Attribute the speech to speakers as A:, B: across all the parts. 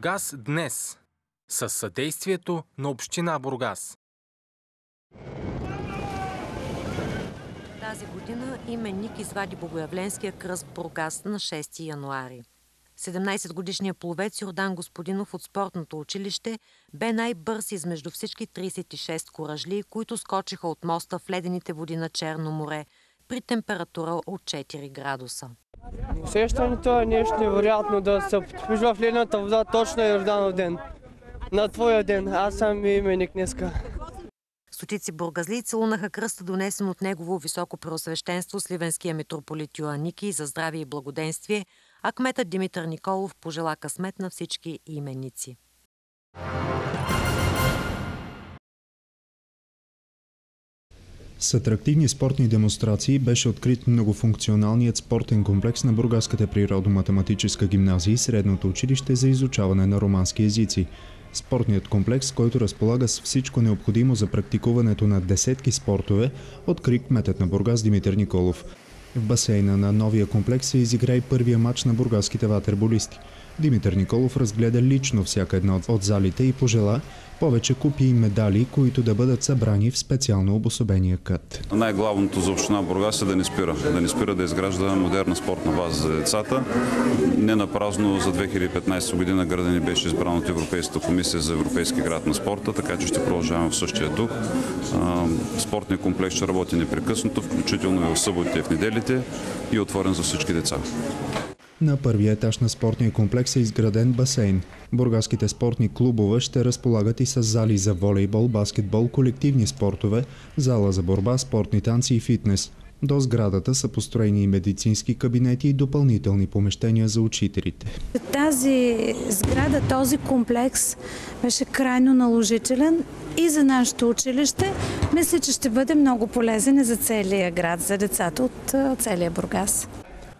A: Бургас днес със съдействието на Община Бургас.
B: Тази година именник извади Богоявленския кръст Бургас на 6 януари. 17-годишният пловец Йордан Господинов от спортното училище бе най-бърз измежду всички 36 коражли, които скочиха от моста в ледените води на Черно море при температура от 4 градуса.
C: Усещането е нещо невероятно да се потопиш в ледената вода точно Йорданов ден. На твоя ден. Аз съм именик днеска.
B: Стотици бургазли целунаха кръста, донесен от негово високо преосвещенство сливенския митрополит Йоанники за здраве и благоденствие, а кметът Димитър Николов пожела късмет на всички именици.
D: С атрактивни спортни демонстрации беше открит многофункционалният спортен комплекс на Бургаската природо-математическа гимназия и средното училище за изучаване на романски езици. Спортният комплекс, който разполага с всичко необходимо за практикуването на десетки спортове, откри кметът на Бургас Димитър Николов. В басейна на новия комплекс се изигра и първия матч на бургаските ватерболисти. Димитър Николов разгледа лично всяка една от залите и пожела повече купи и медали, които да бъдат събрани в специално обособения кът.
E: Най-главното за община Бургас е да не спира. Да не спира да изгражда модерна спортна база за децата. Не на празно за 2015 година града ни беше избран от Европейската комисия за Европейски град на спорта, така че ще продължаваме в същия дух. Спортният комплекс ще работи непрекъснато, включително и в съботите и в неделите и е отворен за всички деца.
D: На първия етаж на спортния комплекс е изграден басейн. Бургаските спортни клубове ще разполагат и с зали за волейбол, баскетбол, колективни спортове, зала за борба, спортни танци и фитнес. До сградата са построени и медицински кабинети и допълнителни помещения за учителите.
F: Тази сграда, този комплекс беше крайно наложителен и за нашето училище. Мисля, че ще бъде много полезен за целия град, за децата от целия Бургас.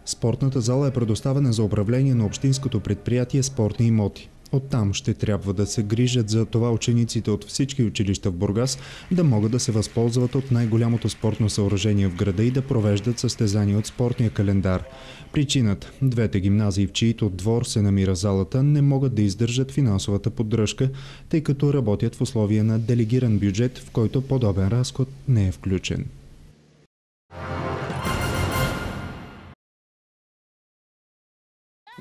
D: Спортната зала е предоставена за управление на общинското предприятие спортни имоти. Оттам ще трябва да се грижат за това учениците от всички училища в Бургас да могат да се възползват от най-голямото спортно съоръжение в града и да провеждат състезания от спортния календар. Причината – двете гимназии, в чието двор се намира залата, не могат да издържат финансовата поддръжка, тъй като работят в условия на делегиран бюджет, в който подобен разход не е включен.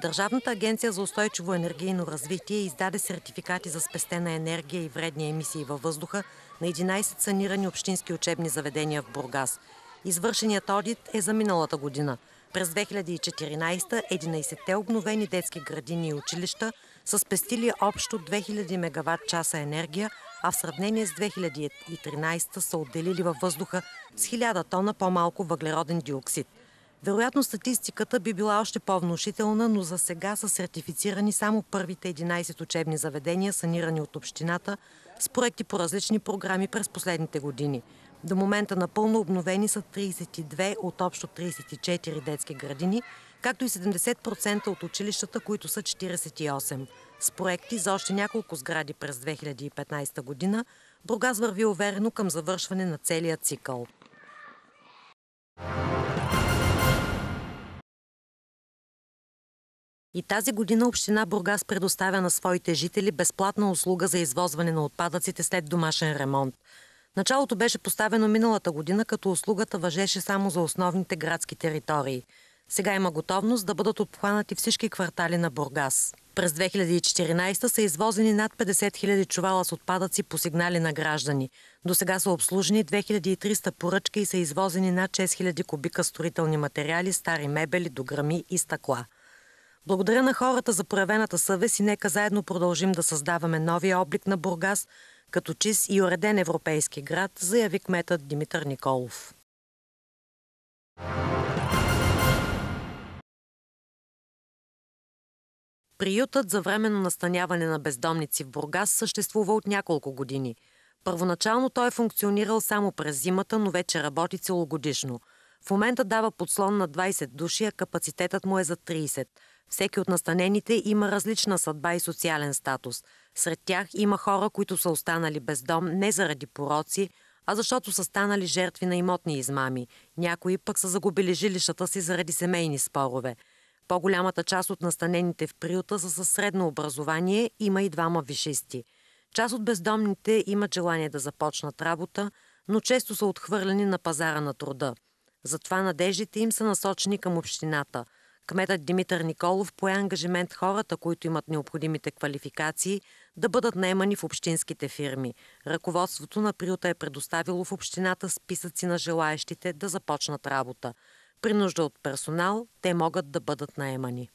B: Държавната агенция за устойчиво енергийно развитие издаде сертификати за спестена енергия и вредни емисии във въздуха на 11 санирани общински учебни заведения в Бургас. Извършеният одит е за миналата година. През 2014 11-те обновени детски градини и училища са спестили общо 2000 мегаватт часа енергия, а в сравнение с 2013 са отделили във въздуха с 1000 тона по-малко въглероден диоксид. Вероятно статистиката би била още по-внушителна, но за сега са сертифицирани само първите 11 учебни заведения, санирани от общината, с проекти по различни програми през последните години. До момента напълно обновени са 32 от общо 34 детски градини, както и 70% от училищата, които са 48. С проекти за още няколко сгради през 2015 година, Бургас върви уверено към завършване на целия цикъл. И тази година Община Бургас предоставя на своите жители безплатна услуга за извозване на отпадъците след домашен ремонт. Началото беше поставено миналата година, като услугата въжеше само за основните градски територии. Сега има готовност да бъдат обхванати всички квартали на Бургас. През 2014 са извозени над 50 000 чувала с отпадъци по сигнали на граждани. До сега са обслужени 2300 поръчки и са извозени над 6000 кубика строителни материали, стари мебели, дограми и стъкла. Благодаря на хората за проявената съвест и нека заедно продължим да създаваме новия облик на Бургас като чист и уреден европейски град, заяви кметът Димитър Николов. Приютът за временно настаняване на бездомници в Бургас съществува от няколко години. Първоначално той е функционирал само през зимата, но вече работи целогодишно. В момента дава подслон на 20 души, а капацитетът му е за 30. Всеки от настанените има различна съдба и социален статус. Сред тях има хора, които са останали без дом не заради пороци, а защото са станали жертви на имотни измами. Някои пък са загубили жилищата си заради семейни спорове. По-голямата част от настанените в приюта са със средно образование, има и двама вишисти. Част от бездомните имат желание да започнат работа, но често са отхвърлени на пазара на труда. Затова надеждите им са насочени към общината. Кметът Димитър Николов пое ангажимент хората, които имат необходимите квалификации, да бъдат наемани в общинските фирми. Ръководството на приюта е предоставило в общината списъци на желаящите да започнат работа. При нужда от персонал те могат да бъдат наемани.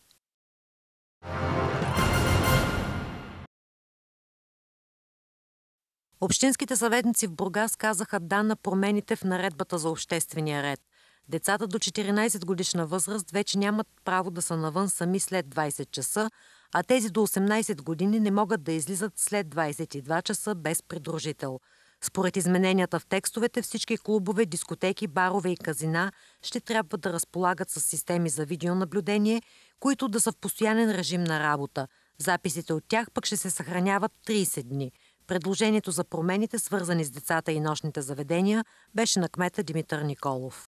B: Общинските съветници в Бургас казаха да на промените в наредбата за обществения ред. Децата до 14 годишна възраст вече нямат право да са навън сами след 20 часа, а тези до 18 години не могат да излизат след 22 часа без придружител. Според измененията в текстовете, всички клубове, дискотеки, барове и казина ще трябва да разполагат с системи за видеонаблюдение, които да са в постоянен режим на работа. Записите от тях пък ще се съхраняват 30 дни. Предложението за промените, свързани с децата и нощните заведения, беше на кмета Димитър Николов.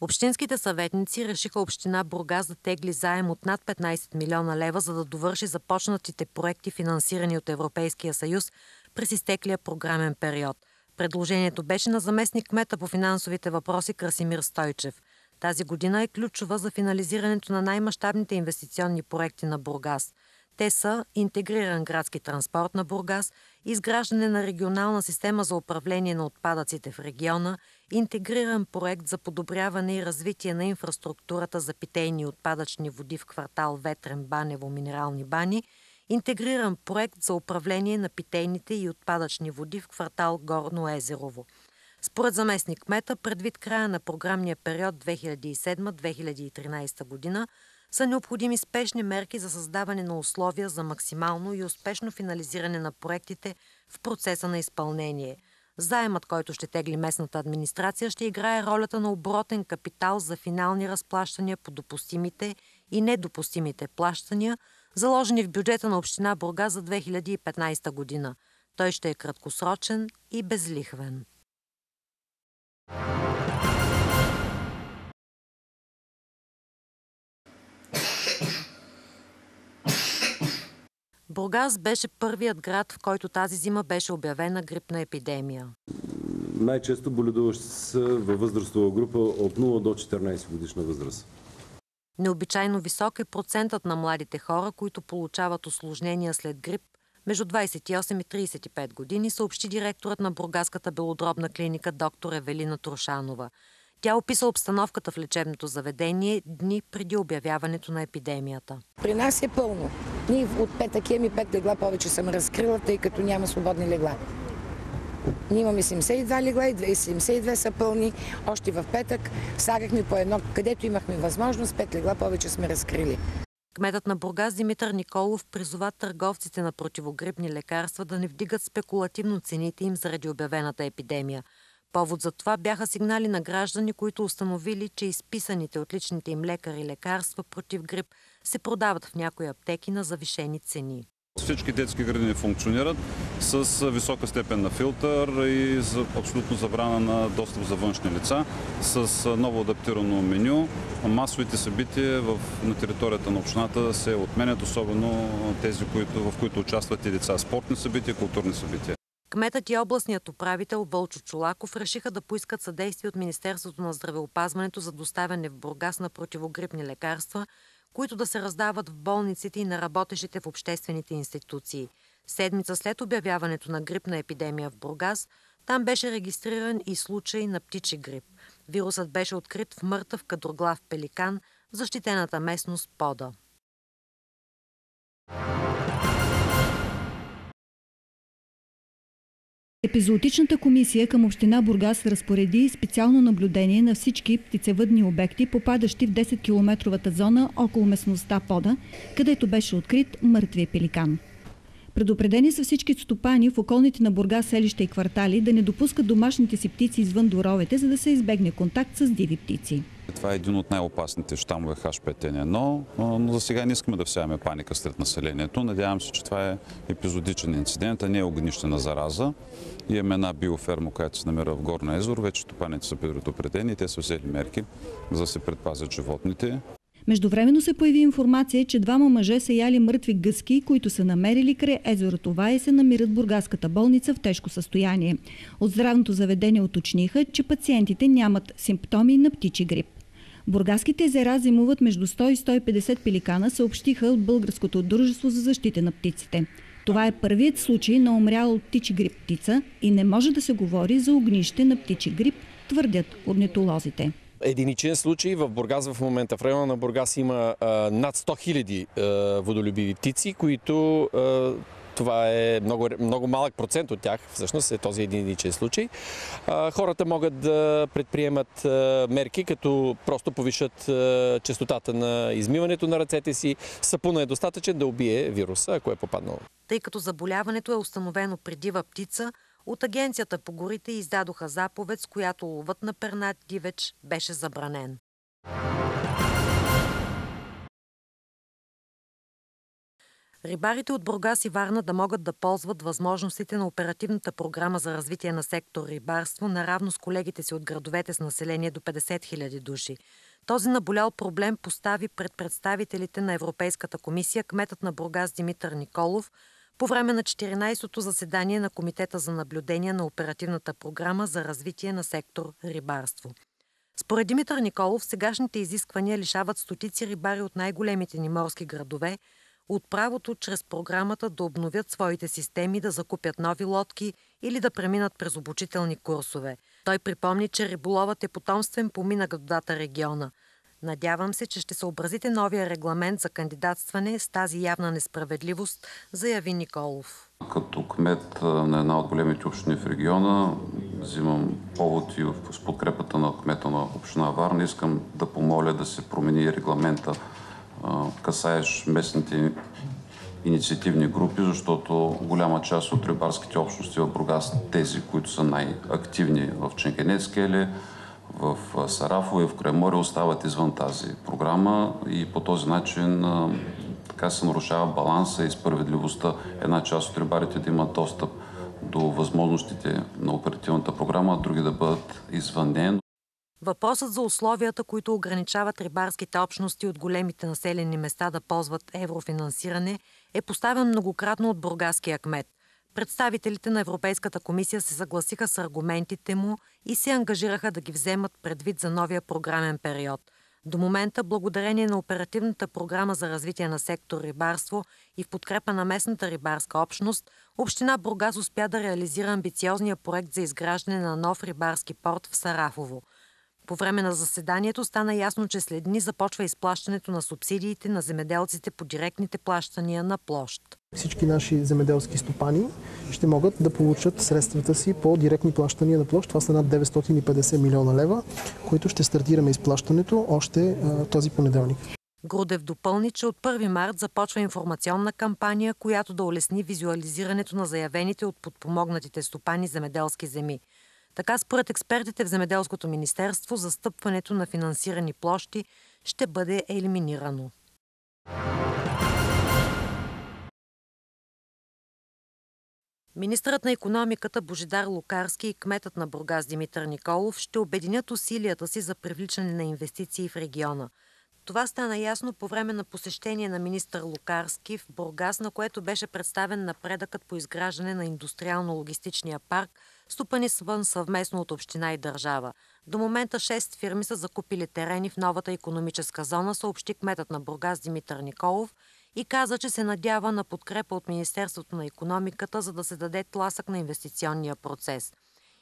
B: Общинските съветници решиха община Бургас да тегли заем от над 15 милиона лева, за да довърши започнатите проекти, финансирани от Европейския съюз през изтеклия програмен период. Предложението беше на заместник кмета по финансовите въпроси Красимир Стойчев. Тази година е ключова за финализирането на най-мащабните инвестиционни проекти на Бургас – те са интегриран градски транспорт на Бургас, изграждане на регионална система за управление на отпадъците в региона, интегриран проект за подобряване и развитие на инфраструктурата за питейни и отпадъчни води в квартал Ветрен Банево Минерални бани, интегриран проект за управление на питейните и отпадъчни води в квартал Горно Езерово. Според заместник Мета, предвид края на програмния период 2007-2013 година, са необходими спешни мерки за създаване на условия за максимално и успешно финализиране на проектите в процеса на изпълнение. Заемът, който ще тегли местната администрация, ще играе ролята на оборотен капитал за финални разплащания по допустимите и недопустимите плащания, заложени в бюджета на община Бурга за 2015 година. Той ще е краткосрочен и безлихвен. Бургас беше първият град, в който тази зима беше обявена грипна епидемия.
G: Най-често боледуващи са във възрастова група от 0 до 14 годишна възраст.
B: Необичайно висок е процентът на младите хора, които получават осложнения след грип между 28 и 35 години, съобщи директорът на Бургаската белодробна клиника доктор Евелина Трошанова. Тя описа обстановката в лечебното заведение дни преди обявяването на епидемията.
H: При нас е пълно. Ние от петък имаме пет легла повече съм разкрила, тъй като няма свободни легла. Ние имаме 72 легла и 72 са пълни. Още в петък слагахме по едно, където имахме възможност, пет легла повече сме разкрили.
B: Кметът на Бургас Димитър Николов призова търговците на противогрипни лекарства да не вдигат спекулативно цените им заради обявената епидемия. Повод за това бяха сигнали на граждани, които установили, че изписаните от личните им лекари лекарства против грип се продават в някои аптеки на завишени цени.
E: Всички детски градини функционират с висока степен на филтър и абсолютно забрана на достъп за външни лица, с ново адаптирано меню. Масовите събития в, на територията на общината се отменят, особено тези, които, в които участват и деца. Спортни събития, културни събития.
B: Кметът и областният управител Вълчо Чулаков решиха да поискат съдействие от Министерството на здравеопазването за доставяне в Бургас на противогрипни лекарства, които да се раздават в болниците и на работещите в обществените институции. Седмица след обявяването на грипна епидемия в Бургас, там беше регистриран и случай на птичи грип. Вирусът беше открит в мъртъв кадроглав пеликан в защитената местност Пода.
I: Епизоотичната комисия към Община Бургас разпореди специално наблюдение на всички птицевъдни обекти, попадащи в 10-километровата зона около местността Пода, където беше открит мъртвия пеликан. Предупредени са всички стопани в околните на Бургас селища и квартали да не допускат домашните си птици извън доровете, за да се избегне контакт с диви птици.
E: Това е един от най-опасните щамове H5N1, но за сега не искаме да всяваме паника сред населението. Надявам се, че това е епизодичен инцидент, а не е огнищена зараза. Имаме една биоферма, която се намира в Горна Езор. Вече стопаните са предупредени и те са взели мерки за да се предпазят животните.
I: Междувременно се появи информация, че двама мъже са яли мъртви гъски, които са намерили край езеро Това и се намират в Бургаската болница в тежко състояние. От здравното заведение уточниха, че пациентите нямат симптоми на птичи грип. Бургаските езера зимуват между 100 и 150 пеликана, съобщиха от Българското дружество за защита на птиците. Това е първият случай на умряла от птичи грип птица и не може да се говори за огнище на птичи грип, твърдят орнитолозите
J: единичен случай. В Бургас в момента, в района на Бургас има а, над 100 хиляди водолюбиви птици, които а, това е много, много малък процент от тях, всъщност е този единичен случай. А, хората могат да предприемат а, мерки, като просто повишат а, частотата на измиването на ръцете си. Сапуна е достатъчен да убие вируса, ако е попаднал.
B: Тъй като заболяването е установено при дива птица, от Агенцията по горите издадоха заповед, с която ловът на пернат дивеч беше забранен. Рибарите от Бургас и Варна да могат да ползват възможностите на оперативната програма за развитие на сектор рибарство наравно с колегите си от градовете с население до 50 000 души. Този наболял проблем постави пред представителите на Европейската комисия кметът на Бургас Димитър Николов – по време на 14-то заседание на Комитета за наблюдение на оперативната програма за развитие на сектор рибарство. Според Димитър Николов, сегашните изисквания лишават стотици рибари от най-големите ни морски градове от правото чрез програмата да обновят своите системи, да закупят нови лодки или да преминат през обучителни курсове. Той припомни, че риболовът е потомствен поминък до дата региона – Надявам се, че ще съобразите новия регламент за кандидатстване с тази явна несправедливост, заяви Николов.
E: Като кмет на една от големите общини в региона, взимам повод и с подкрепата на кмета на община Варна. Искам да помоля да се промени регламента, касаеш местните инициативни групи, защото голяма част от рибарските общности в Бургас, тези, които са най-активни в Ченкенецкеле, в Сарафово и в Креморе остават извън тази програма и по този начин така се нарушава баланса и справедливостта. Една част от рибарите да имат достъп до възможностите на оперативната програма, а други да бъдат извън нея.
B: Въпросът за условията, които ограничават рибарските общности от големите населени места да ползват еврофинансиране, е поставен многократно от бургаския кмет. Представителите на Европейската комисия се съгласиха с аргументите му и се ангажираха да ги вземат предвид за новия програмен период. До момента, благодарение на оперативната програма за развитие на сектор рибарство и в подкрепа на местната рибарска общност, Община Бургас успя да реализира амбициозния проект за изграждане на нов рибарски порт в Сарафово – по време на заседанието стана ясно, че след дни започва изплащането на субсидиите на земеделците по директните плащания на площ.
K: Всички наши земеделски стопани ще могат да получат средствата си по директни плащания на площ. Това са над 950 милиона лева, които ще стартираме изплащането още този понеделник.
B: Грудев допълни, че от 1 март започва информационна кампания, която да улесни визуализирането на заявените от подпомогнатите стопани земеделски земи. Така, според експертите в Земеделското министерство, застъпването на финансирани площи ще бъде елиминирано. Министърът на економиката Божидар Лукарски и кметът на Бургас Димитър Николов ще обединят усилията си за привличане на инвестиции в региона – това стана ясно по време на посещение на министър Лукарски в Бургас, на което беше представен напредъкът по изграждане на индустриално-логистичния парк, стопанисван съвместно от община и държава. До момента шест фирми са закупили терени в новата економическа зона, съобщи кметът на Бургас Димитър Николов и каза, че се надява на подкрепа от Министерството на економиката, за да се даде тласък на инвестиционния процес.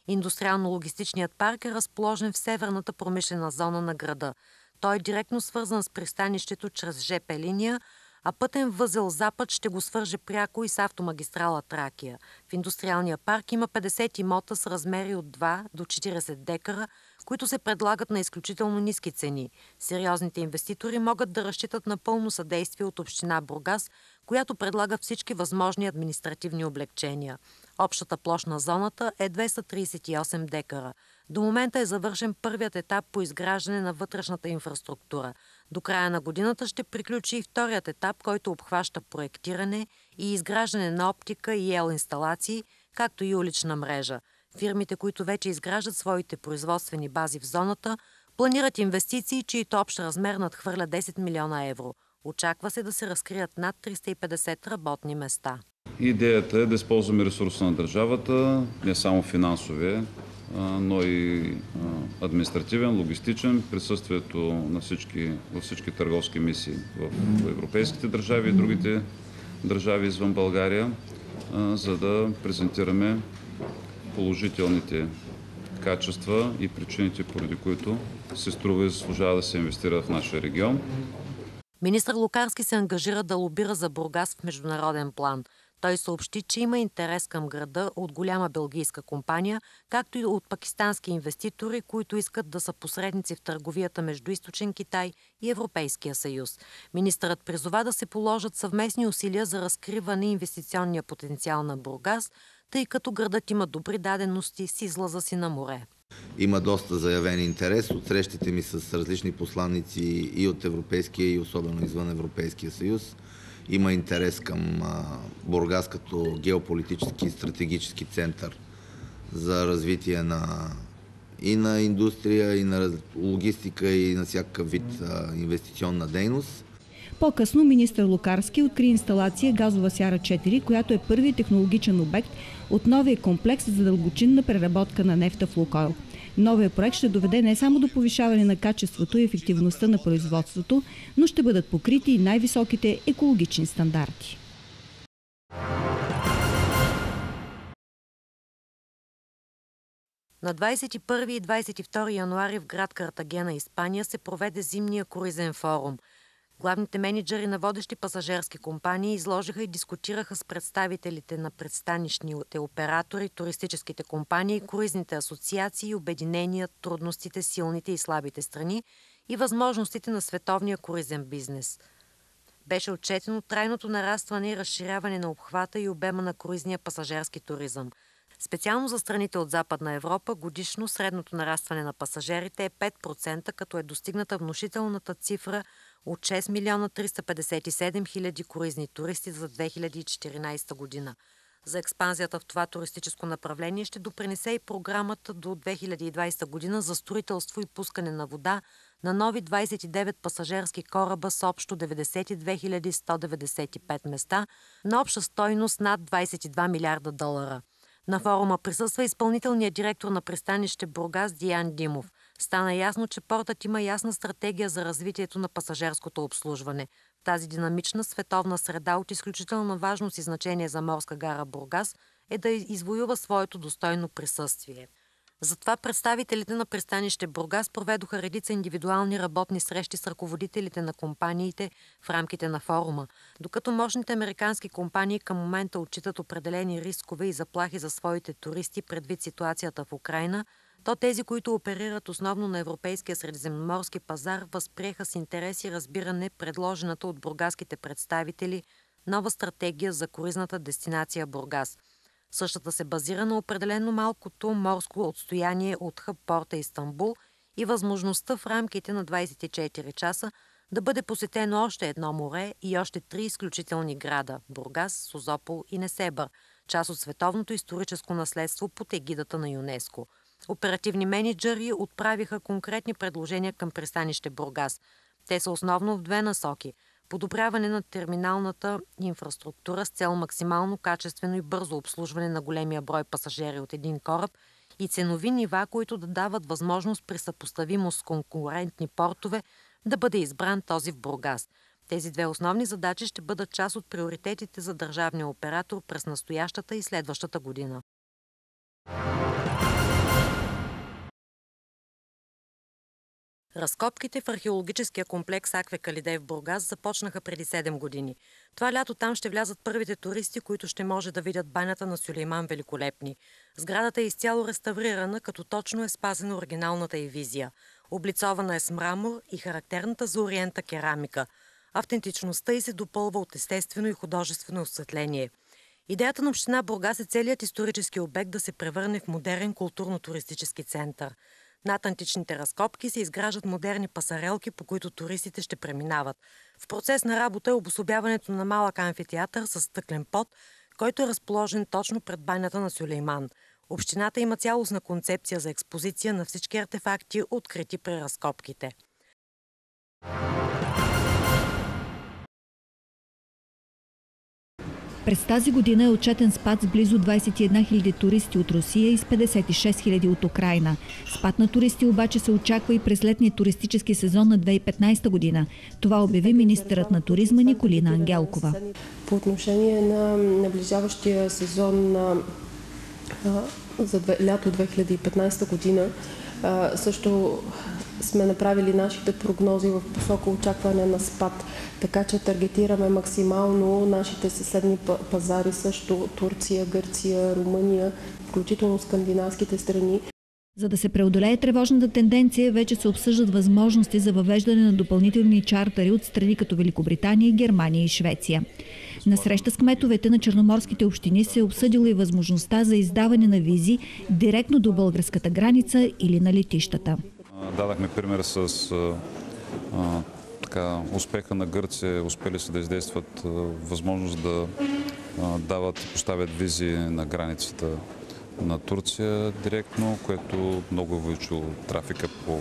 B: Индустриално-логистичният парк е разположен в северната промишлена зона на града – той е директно свързан с пристанището чрез ЖП линия, а пътен възел Запад ще го свърже пряко и с автомагистрала Тракия. В индустриалния парк има 50 имота с размери от 2 до 40 декара, които се предлагат на изключително ниски цени. Сериозните инвеститори могат да разчитат на пълно съдействие от Община Бургас, която предлага всички възможни административни облегчения. Общата площ на зоната е 238 декара. До момента е завършен първият етап по изграждане на вътрешната инфраструктура. До края на годината ще приключи и вторият етап, който обхваща проектиране и изграждане на оптика и ел инсталации, както и улична мрежа. Фирмите, които вече изграждат своите производствени бази в зоната, планират инвестиции, чието общ размер надхвърля 10 милиона евро. Очаква се да се разкрият над 350 работни места.
E: Идеята е да използваме ресурса на държавата, не само финансовия, но и административен, логистичен, присъствието на всички, във всички търговски мисии в европейските държави и другите държави извън България, за да презентираме положителните качества и причините, поради които се струва и заслужава да се инвестира в нашия регион.
B: Министр Лукарски се ангажира да лобира за Бургас в международен план. Той съобщи, че има интерес към града от голяма белгийска компания, както и от пакистански инвеститори, които искат да са посредници в търговията между Източен Китай и Европейския съюз. Министърът призова да се положат съвместни усилия за разкриване инвестиционния потенциал на Бургас, тъй като градът има добри дадености с излаза си на море.
L: Има доста заявен интерес от срещите ми с различни посланници и от Европейския и особено извън Европейския съюз. Има интерес към Бургас като геополитически и стратегически център за развитие на и на индустрия, и на логистика, и на всякакъв вид инвестиционна дейност.
I: По-късно министър Лукарски откри инсталация Газова сяра 4, която е първият технологичен обект от новия комплекс за дълбочинна преработка на нефта в Лукойл. Новия проект ще доведе не само до повишаване на качеството и ефективността на производството, но ще бъдат покрити и най-високите екологични стандарти.
B: На 21 и 22 януари в град Картагена, Испания, се проведе зимния коризен форум – Главните менеджери на водещи пасажирски компании изложиха и дискутираха с представителите на пристанищните оператори, туристическите компании, круизните асоциации обединения, трудностите, силните и слабите страни и възможностите на световния коризен бизнес. Беше отчетено трайното нарастване и разширяване на обхвата и обема на круизния пасажирски туризъм. Специално за страните от Западна Европа годишно средното нарастване на пасажирите е 5%, като е достигната внушителната цифра – от 6 милиона 357 хиляди круизни туристи за 2014 година. За експанзията в това туристическо направление ще допринесе и програмата до 2020 година за строителство и пускане на вода на нови 29 пасажерски кораба с общо 92 195 места на обща стойност над 22 милиарда долара. На форума присъства изпълнителният директор на пристанище Бургас Диан Димов – Стана ясно, че портът има ясна стратегия за развитието на пасажерското обслужване. В тази динамична световна среда от изключителна важност и значение за морска гара Бургас е да извоюва своето достойно присъствие. Затова представителите на пристанище Бургас проведоха редица индивидуални работни срещи с ръководителите на компаниите в рамките на форума. Докато мощните американски компании към момента отчитат определени рискове и заплахи за своите туристи предвид ситуацията в Украина – то тези, които оперират основно на европейския средиземноморски пазар, възприеха с интерес и разбиране предложената от бургаските представители нова стратегия за коризната дестинация Бургас. Същата се базира на определено малкото морско отстояние от хъб порта Истанбул и възможността в рамките на 24 часа да бъде посетено още едно море и още три изключителни града – Бургас, Созопол и Несебър, част от световното историческо наследство под егидата на ЮНЕСКО – Оперативни менеджери отправиха конкретни предложения към пристанище Бургас. Те са основно в две насоки – подобряване на терминалната инфраструктура с цел максимално качествено и бързо обслужване на големия брой пасажери от един кораб и ценови нива, които да дават възможност при съпоставимост с конкурентни портове да бъде избран този в Бургас. Тези две основни задачи ще бъдат част от приоритетите за държавния оператор през настоящата и следващата година. Разкопките в археологическия комплекс Акве Калидей в Бургас започнаха преди 7 години. Това лято там ще влязат първите туристи, които ще може да видят банята на Сюлейман Великолепни. Сградата е изцяло реставрирана, като точно е спазена оригиналната и визия. Облицована е с мрамор и характерната за ориента керамика. Автентичността й се допълва от естествено и художествено осветление. Идеята на община Бургас е целият исторически обект да се превърне в модерен културно-туристически център – над античните разкопки се изграждат модерни пасарелки, по които туристите ще преминават. В процес на работа е обособяването на малък амфитеатър с стъклен пот, който е разположен точно пред банята на Сюлейман. Общината има цялостна концепция за експозиция на всички артефакти, открити при разкопките.
I: През тази година е отчетен спад с близо 21 000 туристи от Русия и с 56 000 от Украина. Спад на туристи обаче се очаква и през летния туристически сезон на 2015 година. Това обяви министърът на туризма Николина Ангелкова.
M: По отношение на наближаващия сезон на, за лято 2015 година, също сме направили нашите прогнози в посока очакване на спад, така че таргетираме максимално нашите съседни пазари, също Турция, Гърция, Румъния, включително скандинавските страни.
I: За да се преодолее тревожната тенденция, вече се обсъждат възможности за въвеждане на допълнителни чартери от страни като Великобритания, Германия и Швеция. На среща с кметовете на черноморските общини се е обсъдила и възможността за издаване на визи директно до българската граница или на летищата.
E: Дадахме пример с а, така, успеха на Гърция. Успели са да издействат а, възможност да а, дават и поставят визи на границата на Турция директно, което много е увеличило трафика по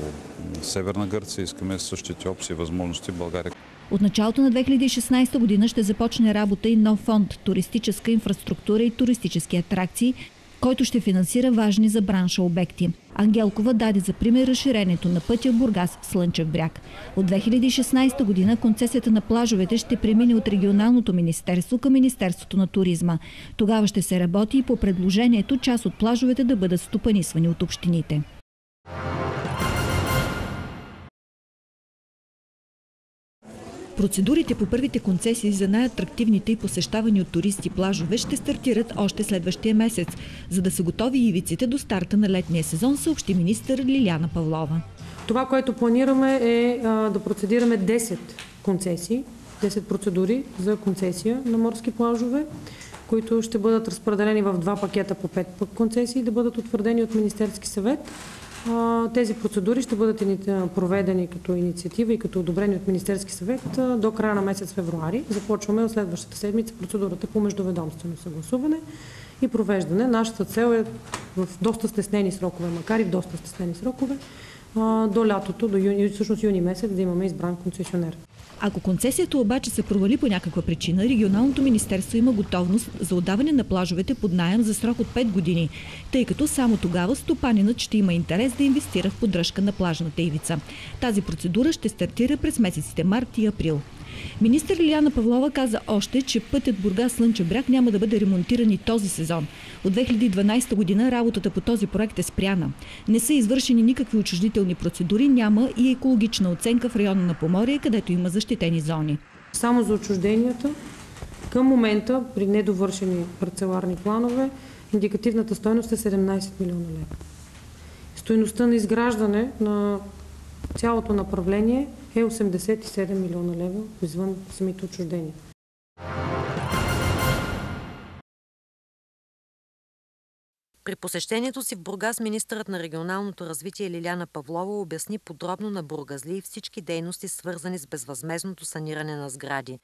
E: Северна Гърция. Искаме същите опции и възможности в България.
I: От началото на 2016 година ще започне работа и нов фонд – туристическа инфраструктура и туристически атракции, който ще финансира важни за бранша обекти. Ангелкова даде за пример разширението на пътя Бургас-Слънчев бряг. От 2016 година концесията на плажовете ще премине от регионалното министерство към Министерството на туризма. Тогава ще се работи и по предложението част от плажовете да бъдат стопанисвани от общините. Процедурите по първите концесии за най-атрактивните и посещавани от туристи плажове ще стартират още следващия месец, за да са готови ивиците до старта на летния сезон, съобщи министър Лиляна Павлова.
N: Това, което планираме е да процедираме 10 концесии, 10 процедури за концесия на морски плажове, които ще бъдат разпределени в два пакета по 5 концесии, да бъдат утвърдени от Министерски съвет тези процедури ще бъдат проведени като инициатива и като одобрени от Министерски съвет до края на месец февруари. Започваме от следващата седмица процедурата по междуведомствено съгласуване и провеждане. Нашата цел е в доста стеснени срокове, макар и в доста стеснени срокове, до лятото, до юни, всъщност юни месец да имаме избран концесионер.
I: Ако концесията обаче се провали по някаква причина, регионалното министерство има готовност за отдаване на плажовете под найем за срок от 5 години, тъй като само тогава стопанинът ще има интерес да инвестира в поддръжка на плажната ивица. Тази процедура ще стартира през месеците март и април. Министър Лиана Павлова каза още, че пътят Бургас-Слънчев бряг няма да бъде ремонтиран и този сезон. От 2012 година работата по този проект е спряна. Не са извършени никакви учредителни процедури, няма и екологична оценка в района на Поморие, където има защитени зони.
N: Само за отчужденията към момента при недовършени парцеларни планове индикативната стойност е 17 милиона лева. Стоеността на изграждане на цялото направление е 87 милиона лева извън самите отчуждения.
B: При посещението си в Бургас министърът на регионалното развитие Лиляна Павлова обясни подробно на бургазли всички дейности, свързани с безвъзмезното саниране на сгради.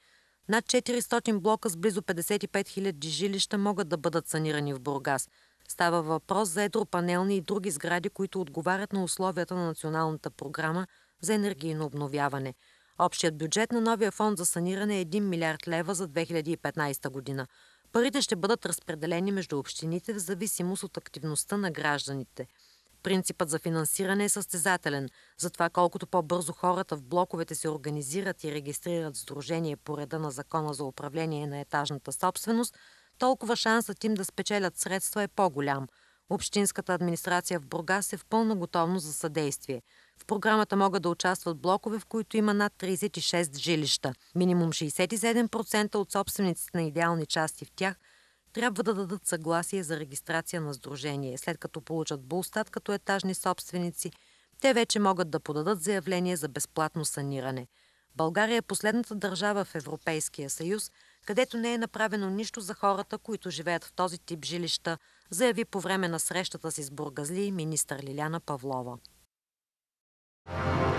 B: Над 400 блока с близо 55 000 жилища могат да бъдат санирани в Бургас. Става въпрос за едропанелни и други сгради, които отговарят на условията на националната програма за енергийно обновяване. Общият бюджет на новия фонд за саниране е 1 милиард лева за 2015 година. Парите ще бъдат разпределени между общините в зависимост от активността на гражданите. Принципът за финансиране е състезателен, затова колкото по-бързо хората в блоковете се организират и регистрират сдружение по реда на Закона за управление на етажната собственост, толкова шансът им да спечелят средства е по-голям. Общинската администрация в Бургас е в пълна готовност за съдействие. В програмата могат да участват блокове, в които има над 36 жилища. Минимум 67% от собствениците на идеални части в тях трябва да дадат съгласие за регистрация на сдружение. След като получат булстат като етажни собственици, те вече могат да подадат заявление за безплатно саниране. България е последната държава в Европейския съюз, където не е направено нищо за хората, които живеят в този тип жилища, заяви по време на срещата си с бургазли министър Лиляна Павлова. you